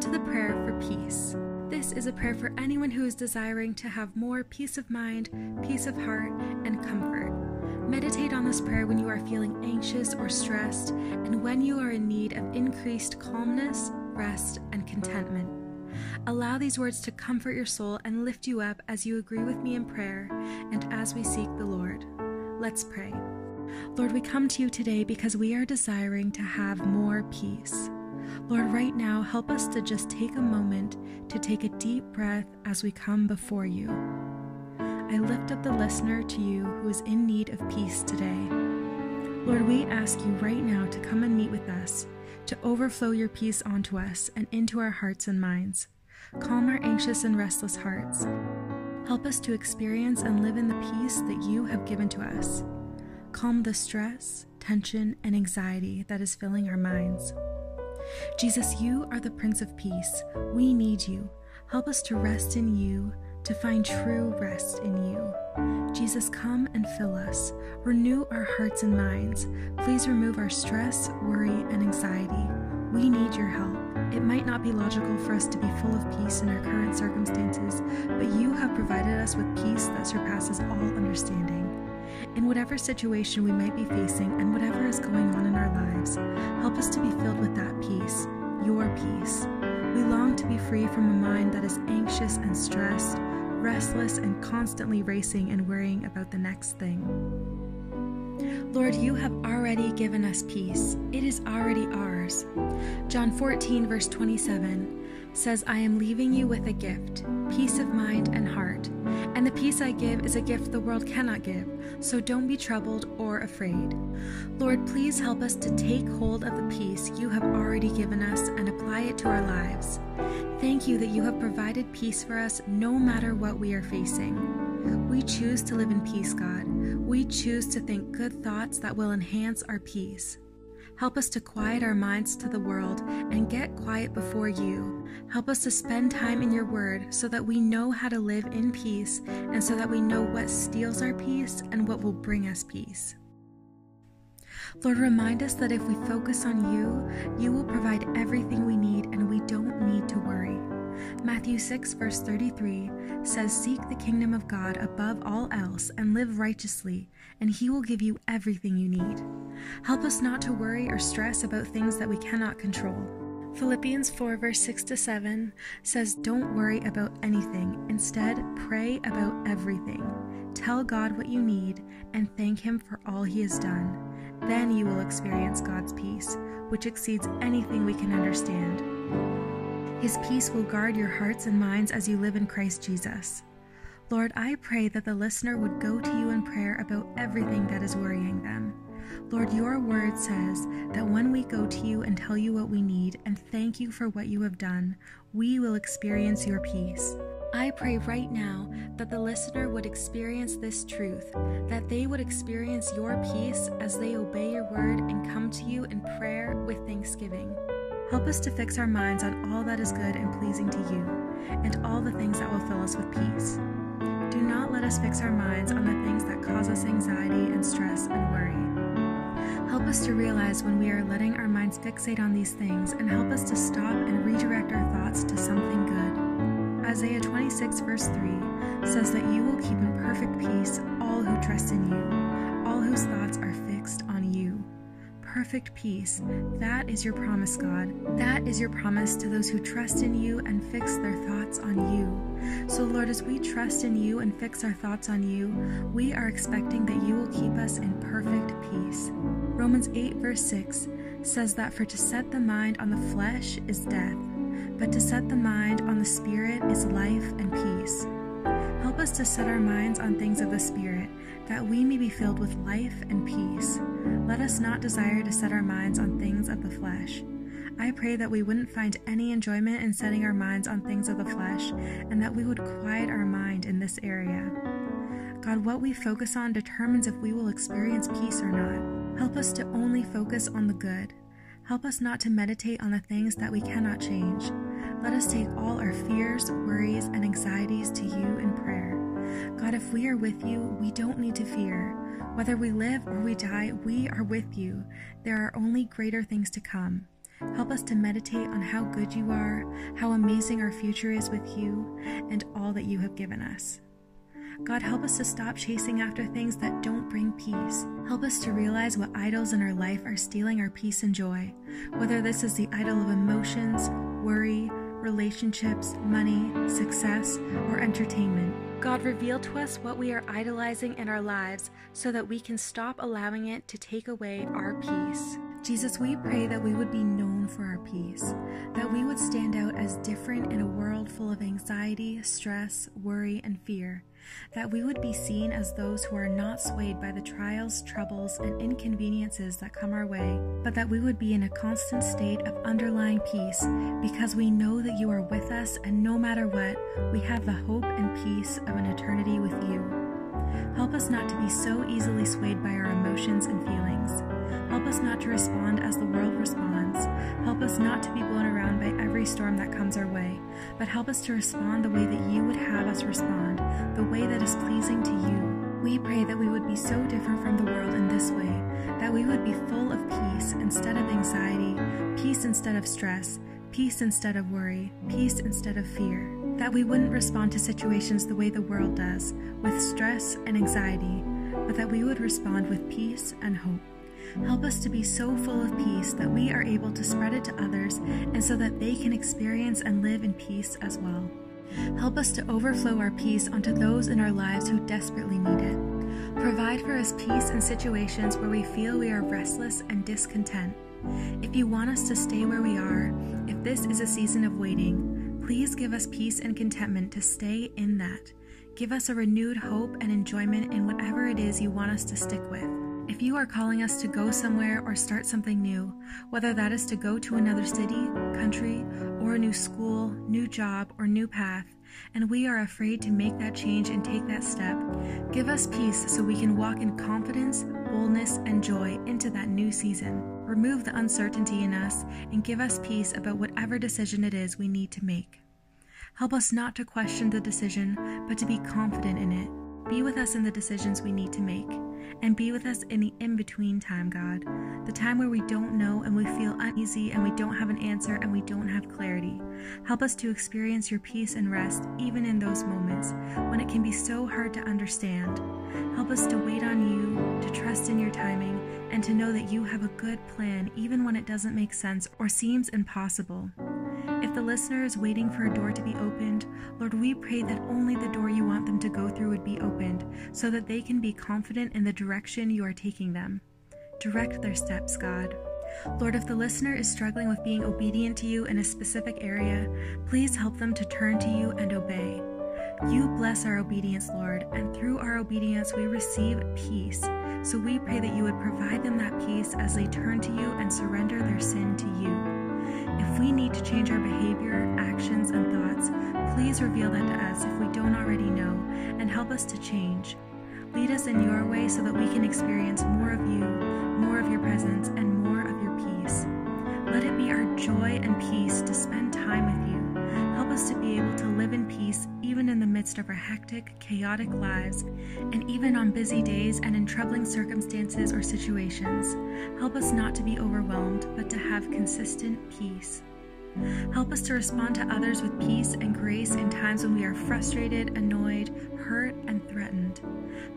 to the prayer for peace. This is a prayer for anyone who is desiring to have more peace of mind, peace of heart, and comfort. Meditate on this prayer when you are feeling anxious or stressed, and when you are in need of increased calmness, rest, and contentment. Allow these words to comfort your soul and lift you up as you agree with me in prayer and as we seek the Lord. Let's pray. Lord, we come to you today because we are desiring to have more peace. Lord, right now, help us to just take a moment to take a deep breath as we come before you. I lift up the listener to you who is in need of peace today. Lord, we ask you right now to come and meet with us, to overflow your peace onto us and into our hearts and minds. Calm our anxious and restless hearts. Help us to experience and live in the peace that you have given to us. Calm the stress, tension, and anxiety that is filling our minds. Jesus, you are the Prince of Peace. We need you. Help us to rest in you, to find true rest in you. Jesus, come and fill us. Renew our hearts and minds. Please remove our stress, worry, and anxiety. We need your help. It might not be logical for us to be full of peace in our current circumstances, but you have provided us with peace that surpasses all understanding. In whatever situation we might be facing and whatever is going on help us to be filled with that peace, your peace. We long to be free from a mind that is anxious and stressed, restless and constantly racing and worrying about the next thing. Lord, you have already given us peace. It is already ours. John 14, verse 27 says, I am leaving you with a gift, peace of mind and heart. And the peace I give is a gift the world cannot give, so don't be troubled or afraid. Lord, please help us to take hold of the peace you have already given us and apply it to our lives. Thank you that you have provided peace for us no matter what we are facing. We choose to live in peace, God. We choose to think good thoughts that will enhance our peace. Help us to quiet our minds to the world and get quiet before you. Help us to spend time in your word so that we know how to live in peace and so that we know what steals our peace and what will bring us peace. Lord, remind us that if we focus on you, you will provide everything we need and we don't need to worry. Matthew 6, verse 33 says, Seek the kingdom of God above all else and live righteously, and he will give you everything you need. Help us not to worry or stress about things that we cannot control. Philippians 4, verse 6 to 7 says, Don't worry about anything. Instead, pray about everything. Tell God what you need and thank Him for all He has done. Then you will experience God's peace, which exceeds anything we can understand. His peace will guard your hearts and minds as you live in Christ Jesus. Lord, I pray that the listener would go to you in prayer about everything that is worrying them. Lord, your word says that when we go to you and tell you what we need and thank you for what you have done, we will experience your peace. I pray right now that the listener would experience this truth, that they would experience your peace as they obey your word and come to you in prayer with thanksgiving. Help us to fix our minds on all that is good and pleasing to you, and all the things that will fill us with peace. Do not let us fix our minds on the things that cause us anxiety and stress and worry. Help us to realize when we are letting our minds fixate on these things and help us to stop and redirect our thoughts to something good. Isaiah 26, verse 3 says that you will keep in perfect peace all who trust in you, all whose thoughts are fixed on you perfect peace. That is your promise, God. That is your promise to those who trust in you and fix their thoughts on you. So, Lord, as we trust in you and fix our thoughts on you, we are expecting that you will keep us in perfect peace. Romans 8, verse 6 says that for to set the mind on the flesh is death, but to set the mind on the Spirit is life and peace. Help us to set our minds on things of the Spirit, that we may be filled with life and peace. Let us not desire to set our minds on things of the flesh. I pray that we wouldn't find any enjoyment in setting our minds on things of the flesh, and that we would quiet our mind in this area. God, what we focus on determines if we will experience peace or not. Help us to only focus on the good. Help us not to meditate on the things that we cannot change. Let us take all our fears, worries, and anxieties to you in prayer. God, if we are with you, we don't need to fear. Whether we live or we die, we are with you. There are only greater things to come. Help us to meditate on how good you are, how amazing our future is with you, and all that you have given us. God, help us to stop chasing after things that don't bring peace. Help us to realize what idols in our life are stealing our peace and joy, whether this is the idol of emotions, worry, relationships, money, success, or entertainment. God, reveal to us what we are idolizing in our lives so that we can stop allowing it to take away our peace. Jesus, we pray that we would be known for our peace, that we would stand out as different in a world full of anxiety, stress, worry, and fear, that we would be seen as those who are not swayed by the trials, troubles, and inconveniences that come our way, but that we would be in a constant state of underlying peace because we know that you are with us and no matter what, we have the hope and peace of an eternity with you. Help us not to be so easily swayed by our emotions and feelings. Help us not to respond as the world responds. Help us not to be blown around by every storm that comes our way, but help us to respond the way that you would have us respond, the way that is pleasing to you. We pray that we would be so different from the world in this way, that we would be full of peace instead of anxiety, peace instead of stress, peace instead of worry, peace instead of fear. That we wouldn't respond to situations the way the world does, with stress and anxiety, but that we would respond with peace and hope. Help us to be so full of peace that we are able to spread it to others and so that they can experience and live in peace as well. Help us to overflow our peace onto those in our lives who desperately need it. Provide for us peace in situations where we feel we are restless and discontent. If you want us to stay where we are, if this is a season of waiting, please give us peace and contentment to stay in that. Give us a renewed hope and enjoyment in whatever it is you want us to stick with. If you are calling us to go somewhere or start something new, whether that is to go to another city, country, or a new school, new job, or new path, and we are afraid to make that change and take that step, give us peace so we can walk in confidence, boldness, and joy into that new season. Remove the uncertainty in us and give us peace about whatever decision it is we need to make. Help us not to question the decision, but to be confident in it. Be with us in the decisions we need to make and be with us in the in between time, God. The time where we don't know and we feel uneasy and we don't have an answer and we don't have clarity. Help us to experience your peace and rest even in those moments when it can be so hard to understand. Help us to wait on you, to trust in your timing, and to know that you have a good plan even when it doesn't make sense or seems impossible. If the listener is waiting for a door to be opened, Lord, we pray that only the door you want them to go through would be opened so that they can be confident in the direction you are taking them. Direct their steps, God. Lord, if the listener is struggling with being obedient to you in a specific area, please help them to turn to you and obey. You bless our obedience, Lord, and through our obedience we receive peace. So we pray that you would provide them that peace as they turn to you and surrender their sin to you. If we need to change our behavior, actions, and thoughts, please reveal that to us if we don't already know and help us to change. Lead us in your way so that we can experience more of you, more of your presence, and more of your peace. Let it be our joy and peace to spend us to be able to live in peace even in the midst of our hectic, chaotic lives, and even on busy days and in troubling circumstances or situations. Help us not to be overwhelmed, but to have consistent peace. Help us to respond to others with peace and grace in times when we are frustrated, annoyed, hurt, and threatened.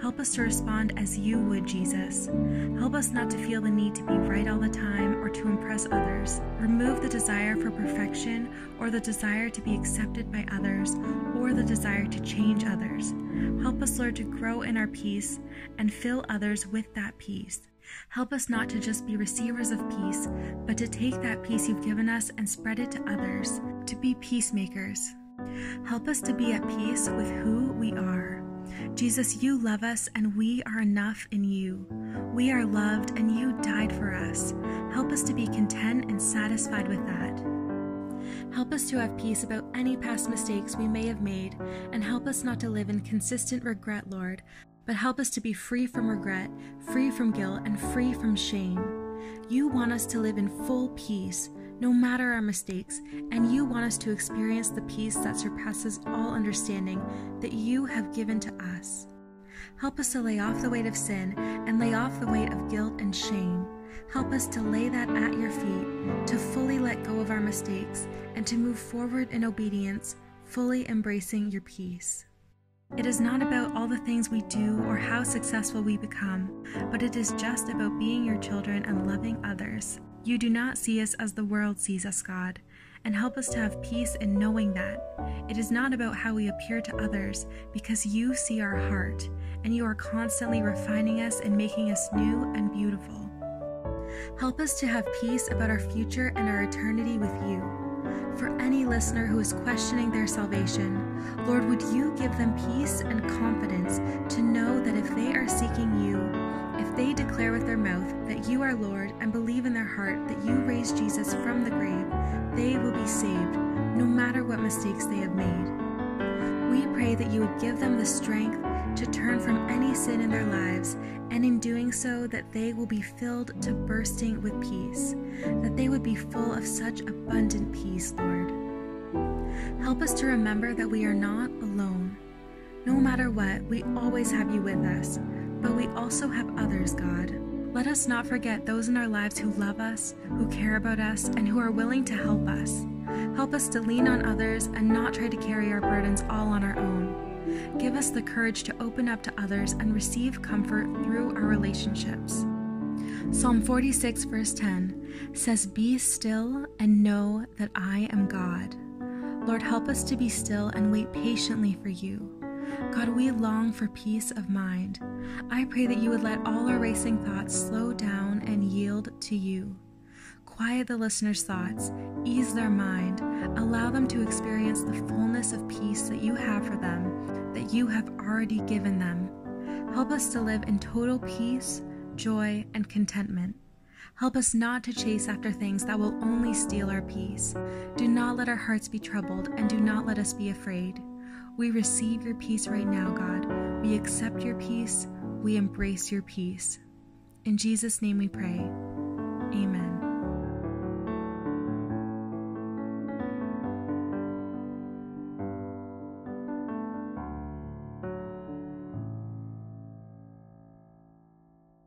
Help us to respond as you would, Jesus. Help us not to feel the need to be right all the time or to impress others. Remove the desire for perfection or the desire to be accepted by others or the desire to change others. Help us, Lord, to grow in our peace and fill others with that peace. Help us not to just be receivers of peace, but to take that peace you've given us and spread it to others, to be peacemakers. Help us to be at peace with who we are. Jesus, you love us and we are enough in you. We are loved and you died for us. Help us to be content and satisfied with that. Help us to have peace about any past mistakes we may have made, and help us not to live in consistent regret, Lord, but help us to be free from regret, free from guilt, and free from shame. You want us to live in full peace, no matter our mistakes, and you want us to experience the peace that surpasses all understanding that you have given to us. Help us to lay off the weight of sin and lay off the weight of guilt and shame. Help us to lay that at your feet, to fully let go of our mistakes, and to move forward in obedience, fully embracing your peace. It is not about all the things we do or how successful we become, but it is just about being your children and loving others. You do not see us as the world sees us, God, and help us to have peace in knowing that. It is not about how we appear to others, because you see our heart, and you are constantly refining us and making us new and beautiful. Help us to have peace about our future and our eternity with you. For any listener who is questioning their salvation, Lord, would you give them peace and confidence to know that if they are seeking you, if they declare with their mouth that you are Lord and believe in their heart that you raised Jesus from the grave, they will be saved, no matter what mistakes they have made. We pray that you would give them the strength to turn from any sin in their lives, and in doing so, that they will be filled to bursting with peace, that they would be full of such abundant peace, Lord. Help us to remember that we are not alone. No matter what, we always have you with us, but we also have others, God. Let us not forget those in our lives who love us, who care about us, and who are willing to help us. Help us to lean on others and not try to carry our burdens all on our own. Give us the courage to open up to others and receive comfort through our relationships. Psalm 46, verse 10 says, Be still and know that I am God. Lord, help us to be still and wait patiently for you. God, we long for peace of mind. I pray that you would let all our racing thoughts slow down and yield to you. Quiet the listener's thoughts, ease their mind, allow them to experience the fullness of peace that you have for them, that you have already given them. Help us to live in total peace, joy, and contentment. Help us not to chase after things that will only steal our peace. Do not let our hearts be troubled, and do not let us be afraid. We receive your peace right now, God. We accept your peace. We embrace your peace. In Jesus' name we pray. Amen.